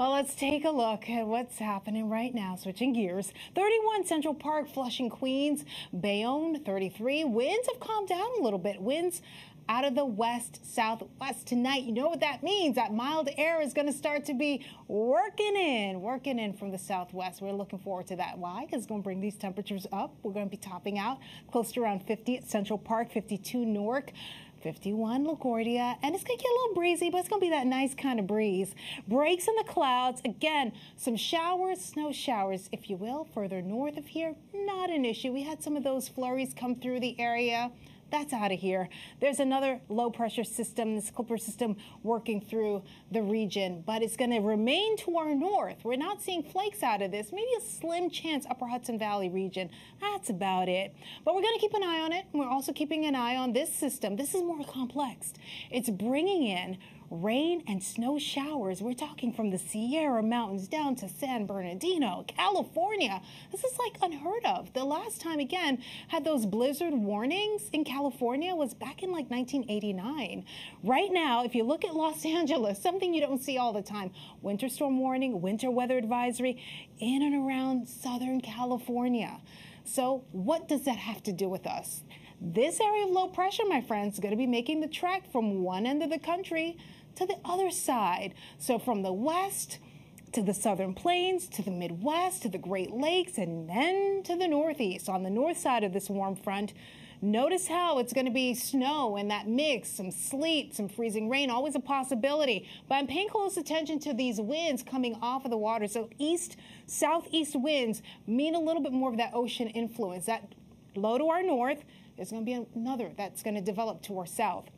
Well, let's take a look at what's happening right now. Switching gears. 31 Central Park, Flushing, Queens. Bayonne, 33. Winds have calmed down a little bit. Winds out of the west southwest tonight. You know what that means? That mild air is going to start to be working in, working in from the southwest. We're looking forward to that. Why? Because it's going to bring these temperatures up. We're going to be topping out close to around 50 at Central Park, 52 Newark. 51 LaGuardia, and it's going to get a little breezy, but it's going to be that nice kind of breeze. Breaks in the clouds. Again, some showers, snow showers, if you will, further north of here. Not an issue. We had some of those flurries come through the area that's out of here. There's another low pressure system, this Clipper system working through the region, but it's going to remain to our north. We're not seeing flakes out of this, maybe a slim chance upper Hudson Valley region. That's about it. But we're going to keep an eye on it. We're also keeping an eye on this system. This is more complex. It's bringing in rain and snow showers. We're talking from the Sierra Mountains down to San Bernardino, California. This is like unheard of. The last time, again, had those blizzard warnings in California was back in like 1989. Right now, if you look at Los Angeles, something you don't see all the time, winter storm warning, winter weather advisory in and around Southern California. So what does that have to do with us? This area of low pressure, my friends, is going to be making the trek from one end of the country to the other side. So from the west to the southern plains, to the Midwest, to the Great Lakes, and then to the Northeast. On the north side of this warm front, notice how it's going to be snow and that mix, some sleet, some freezing rain, always a possibility. But I'm paying close attention to these winds coming off of the water. So east, southeast winds mean a little bit more of that ocean influence. That low to our north, there's going to be another that's going to develop to our south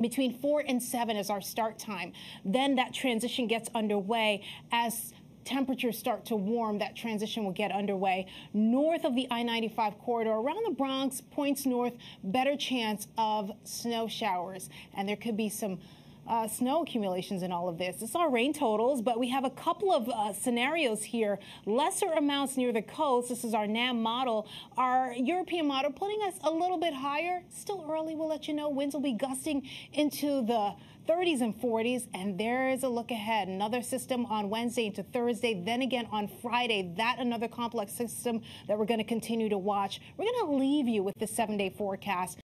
between 4 and 7 is our start time. Then that transition gets underway as temperatures start to warm, that transition will get underway. North of the I-95 corridor, around the Bronx, points north, better chance of snow showers. And there could be some uh, snow accumulations in all of this. It's our rain totals, but we have a couple of uh, scenarios here. Lesser amounts near the coast. This is our NAM model. Our European model putting us a little bit higher. Still early, we'll let you know. Winds will be gusting into the 30s and 40s. And there is a look ahead. Another system on Wednesday into Thursday. Then again on Friday. That another complex system that we're going to continue to watch. We're going to leave you with the seven day forecast.